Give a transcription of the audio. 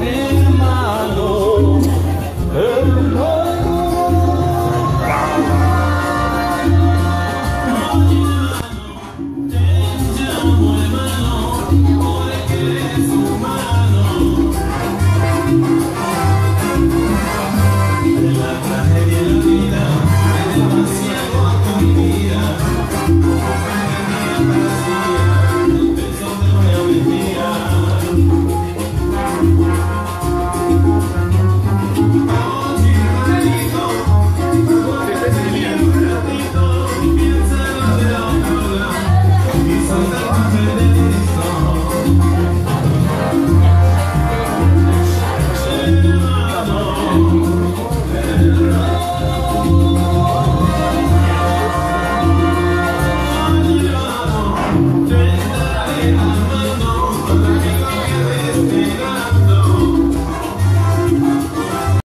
Hermano, hermano.